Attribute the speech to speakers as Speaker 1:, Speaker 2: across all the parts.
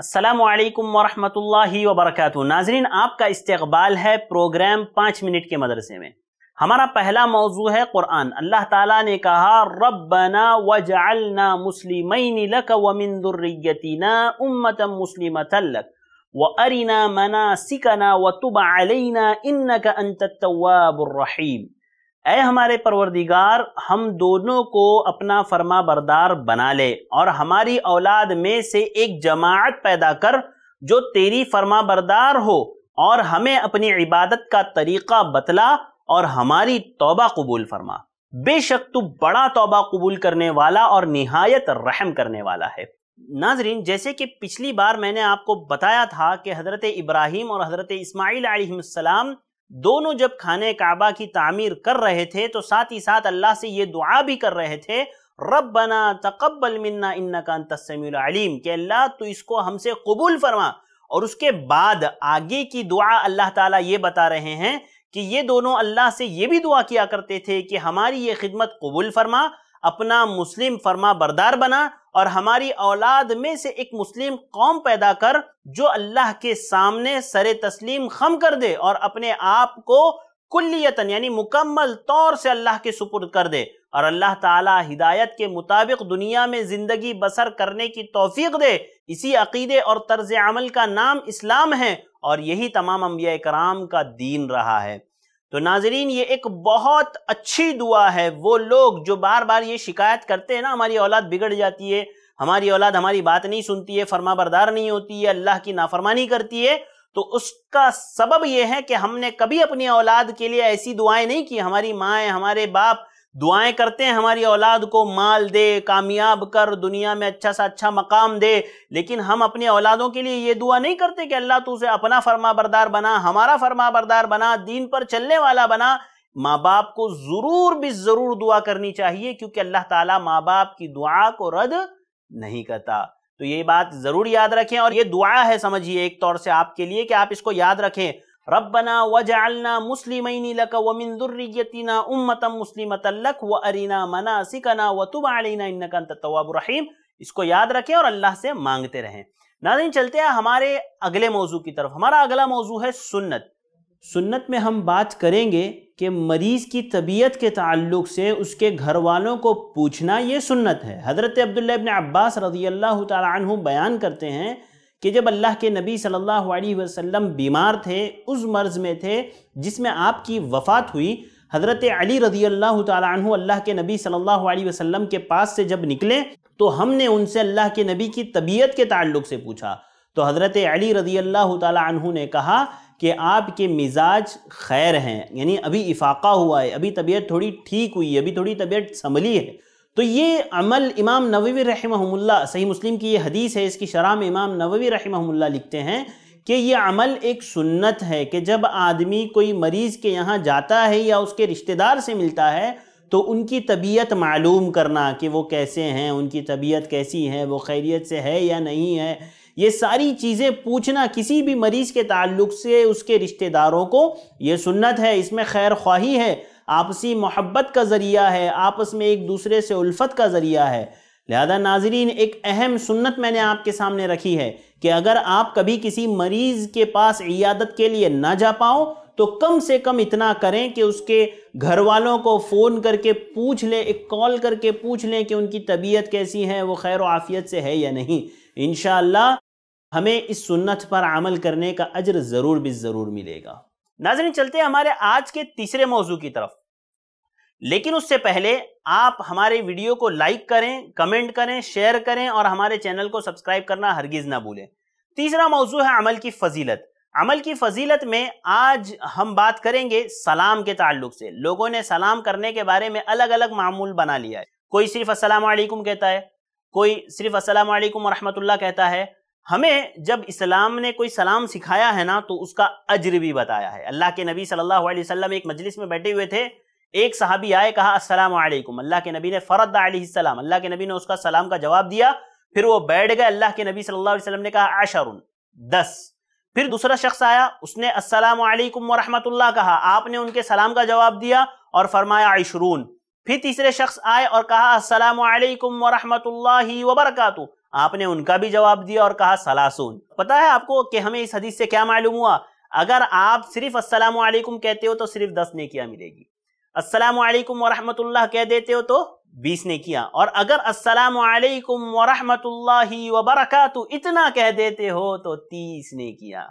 Speaker 1: السلام علیکم ورحمۃ اللہ وبرکاتہ۔ ناظرین، آپ کا استقبال ہے پروگرام پانچ منٹ کے مدرسے میں۔ ہمارا پہلا موضوع ہے قرآن۔ اللہ تعالیٰ نے کہا، ربنا وجعلنا مسلمین لک ومن ذریتنا امتا مسلمتا لک۔ وارنا مناسکنا وتب علینا انک انت التواب الرحیم۔ اے ہمارے پروردگار، ہم دونوں کو اپنا فرما بردار بنا لے اور ہماری اولاد میں سے ایک جماعت پیدا کر جو تیری فرما بردار ہو اور ہمیں اپنی عبادت کا طریقہ بتلا اور ہماری توبہ قبول فرما۔ بے شک تو بڑا توبہ قبول کرنے والا اور نہایت رحم کرنے والا ہے۔ ناظرین، جیسے کہ پچھلی بار میں نے آپ کو بتایا تھا کہ حضرت ابراہیم اور حضرت اسماعیل علیہ السلام دونوں جب کھانے کعبہ کی تعمیر کر رہے تھے تو ساتھ ہی ساتھ اللہ سے یہ دعا بھی کر رہے تھے، ربنا تقبل منا انکا انت السمیع العلیم کہ اللہ تو اس کو ہم سے قبول فرما۔ اور اس کے بعد آگے کی دعا اللہ تعالیٰ یہ بتا رہے ہیں کہ یہ دونوں اللہ سے یہ بھی دعا کیا کرتے تھے کہ ہماری یہ خدمت قبول فرما، اپنا مسلم فرما بردار بنا اور ہماری اولاد میں سے ایک مسلم قوم پیدا کر جو اللہ کے سامنے سر تسلیم خم کر دے اور اپنے آپ کو کلیتن یعنی مکمل طور سے اللہ کے سپرد کر دے اور اللہ تعالی ہدایت کے مطابق دنیا میں زندگی بسر کرنے کی توفیق دے، اسی عقیدے اور طرز عمل کا نام اسلام ہے اور یہی تمام انبیاء کرام کا دین رہا ہے۔ تو ناظرین، یہ ایک بہت اچھی دعا ہے۔ وہ لوگ جو بار بار یہ شکایت کرتے ہیں نا، ہماری اولاد بگڑ جاتی ہے ہماری اولاد ہماری بات نہیں سنتی ہے، فرما بردار نہیں ہوتی ہے، اللہ کی نافرمانی کرتی ہے۔ تو اس کا سبب یہ ہے کہ ہم نے کبھی اپنی اولاد کے لیے ایسی دعائیں نہیں کی۔ ہماری مائیں، ہمارے باپ دعائیں کرتے ہیں، ہماری اولاد کو مال دے، کامیاب کر، دنیا میں اچھا سا اچھا مقام دے۔ لیکن ہم اپنے اولادوں کے لیے یہ دعا نہیں کرتے کہ اللہ تو اسے اپنا فرما بردار بنا، ہمارا فرما بردار بنا، دین پر چلنے والا بنا۔ ماں باپ کو ضرور بھی ضرور دعا کرنی چاہیے، کیونکہ اللہ تعالیٰ ماں باپ کی دعا کو رد نہیں کرتا۔ تو یہ بات ضرور یاد رکھیں اور یہ دعا ہے سمجھیے ایک طور سے آپ کے لیے کہ آپ اس کو یاد رکھیں۔ ربنا وجعلنا مسلمین لک ومن ذریتنا امتا مسلمتا لک وارنا مناسکنا وتب علینا انکا انت التواب الرحیم۔ اس کو یاد رکھیں اور اللہ سے مانگتے رہیں۔ ناظرین، چلتے ہیں ہمارے اگلے موضوع کی طرف۔ ہمارا اگلا موضوع ہے سنت۔ سنت میں ہم بات کریں گے کہ مریض کی طبیعت کے تعلق سے اس کے گھر والوں کو پوچھنا یہ سنت ہے۔ حضرت عبداللہ ابن عباس رضی اللہ تعالی عنہ بیان کرتے ہیں کہ جب اللہ کے نبی صلی اللہ علیہ وسلم بیمار تھے، اس مرض میں تھے جس میں آپ کی وفات ہوئی، حضرت علی رضی اللہ تعالی عنہ اللہ کے نبی صلی اللہ علیہ وسلم کے پاس سے جب نکلے تو ہم نے ان سے اللہ کے نبی کی طبیعت کے تعلق سے پوچھا۔ تو حضرت علی رضی اللہ تعالی عنہ نے کہا کہ آپ کے مزاج خیر ہیں یعنی ابھی افاقہ ہوا ہے، ابھی طبیعت تھوڑی ٹھیک ہوئی ہے، ابھی تھوڑی طبیعت سنبھلی ہے۔ تو یہ عمل امام نووی رحمہ اللہ، صحیح مسلم کی یہ حدیث ہے، اس کی شرح میں امام نووی رحمہ اللہ لکھتے ہیں کہ یہ عمل ایک سنت ہے کہ جب آدمی کوئی مریض کے یہاں جاتا ہے یا اس کے رشتہ دار سے ملتا ہے تو ان کی طبیعت معلوم کرنا کہ وہ کیسے ہیں، ان کی طبیعت کیسی ہے، وہ خیریت سے ہے یا نہیں ہے۔ یہ ساری چیزیں پوچھنا کسی بھی مریض کے تعلق سے اس کے رشتہ داروں کو، یہ سنت ہے، اس میں خیر خواہی ہے، آپسی محبت کا ذریعہ ہے، آپس میں ایک دوسرے سے الفت کا ذریعہ ہے۔ لہذا ناظرین، ایک اہم سنت میں نے آپ کے سامنے رکھی ہے کہ اگر آپ کبھی کسی مریض کے پاس عیادت کے لیے نہ جا پاؤ تو کم سے کم اتنا کریں کہ اس کے گھر والوں کو فون کر کے پوچھ لیں، ایک کال کر کے پوچھ لیں کہ ان کی طبیعت کیسی ہے، وہ خیر و عافیت سے ہے یا نہیں۔ انشاءاللہ ہمیں اس سنت پر عمل کرنے کا اجر ضرور بھی ضرور ملے گا۔ ناظرین، چلتے ہیں ہمارے آج کے تیسرے موضوع کی طرف۔ لیکن اس سے پہلے آپ ہمارے ویڈیو کو لائک کریں، کمنٹ کریں، شیئر کریں اور ہمارے چینل کو سبسکرائب کرنا ہرگز نہ بھولیں۔ تیسرا موضوع ہے عمل کی فضیلت۔ عمل کی فضیلت میں آج ہم بات کریں گے سلام کے تعلق سے۔ لوگوں نے سلام کرنے کے بارے میں الگ الگ معمول بنا لیا ہے۔ کوئی صرف السلام علیکم کہتا ہے، کوئی صرف السلام علیکم ورحمۃ اللہ کہتا ہے۔ ہمیں جب اسلام نے کوئی سلام سکھایا ہے نا، تو اس کا اجر بھی بتایا ہے۔ اللہ کے نبی صلی اللہ علیہ وسلم ایک مجلس میں بیٹھے ہوئے تھے۔ ایک صحابی آئے، کہا، السلام علیکم۔ اللہ کے نبی نے فرد علیہ السلام۔ اللہ کے نبی نے اس کا سلام کا جواب دیا۔ پھر وہ بیٹھ گئے۔ اللہ کے نبی صلی اللہ علیہ وسلم نے کہا، عشر، دس۔ پھر دوسرا شخص آیا، اس نے السلام علیکم ورحمت اللہ کہا۔ آپ نے ان کے سلام کا جواب دیا اور فرمایا، عشرون۔ پھر تیسرے شخص آئے اور کہا، السلام علیکم ورحمت اللہ وبرکاتہ۔ آپ نے ان کا بھی جواب دیا اور کہا، سلاسون۔ پتا ہے آپ کو کہ ہمیں اس حدیث سے کیا معلوم ہوا؟ اگر آپ صرف السلام علیکم کہتے ہو تو صرف دس نے کیا ملے گی۔ السلام علیکم ورحمۃ اللہ کہہ دیتے ہو تو بیس نے کیا۔ اور اگر السلام علیکم ورحمۃ اللہ وبرکاتہ اتنا کہہ دیتے ہو تو تیس نے کیا۔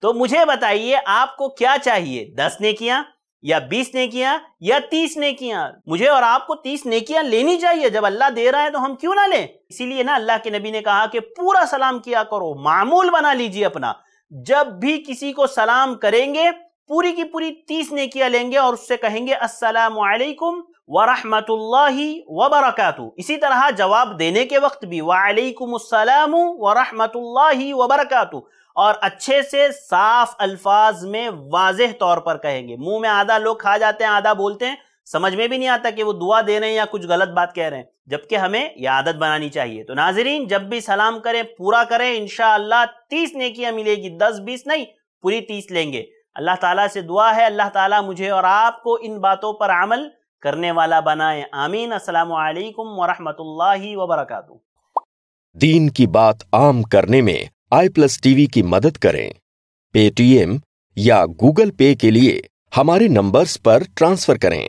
Speaker 1: تو مجھے بتائیے آپ کو کیا چاہیے؟ دس نے کیا یا بیس نے کیا یا تیس نے کیا؟ مجھے اور آپ کو تیس نیکیاں لینی چاہیے۔ جب اللہ دے رہا ہے تو ہم کیوں نہ لیں؟ اسی لیے نا اللہ کے نبی نے کہا کہ پورا سلام کیا کرو، معمول بنا لیجیے اپنا۔ جب بھی کسی کو سلام کریں گے پوری کی پوری تیس نیکیاں لیں گے اور اس سے کہیں گے السلام علیکم ورحمت اللہ وبرکاتہ۔ اسی طرح جواب دینے کے وقت بھی وعلیکم السلام ورحمت اللہ وبرکاتہ۔ اور اچھے سے صاف الفاظ میں واضح طور پر کہیں گے۔ منہ میں آدھا لوگ کھا جاتے ہیں، آدھا بولتے ہیں۔ سمجھ میں بھی نہیں آتا کہ وہ دعا دے رہے ہیں یا کچھ غلط بات کہہ رہے ہیں۔ جبکہ ہمیں یہ عادت بنانی چاہیے۔ تو ناظرین، جب بھی سلام کریں، پورا کریں، انشاءاللہ تیس نیکیاں ملے گی، دس بیس نہیں، پوری تیس لیں گے۔ اللہ تعالیٰ سے دعا ہے اللہ تعالیٰ مجھے اور آپ کو ان باتوں پر عمل کرنے والا بنائے۔ آمین۔ السلام علیکم ورحمۃ اللہ وبرکاتہ۔
Speaker 2: دین کی بات عام کرنے میں آئی پلس ٹی وی کی مدد کریں۔ پے ٹی ایم یا گوگل پے کے لیے ہمارے نمبرز پر ٹرانسفر کریں۔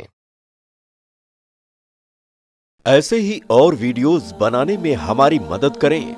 Speaker 2: ایسے ہی اور ویڈیوز بنانے میں ہماری مدد کریں۔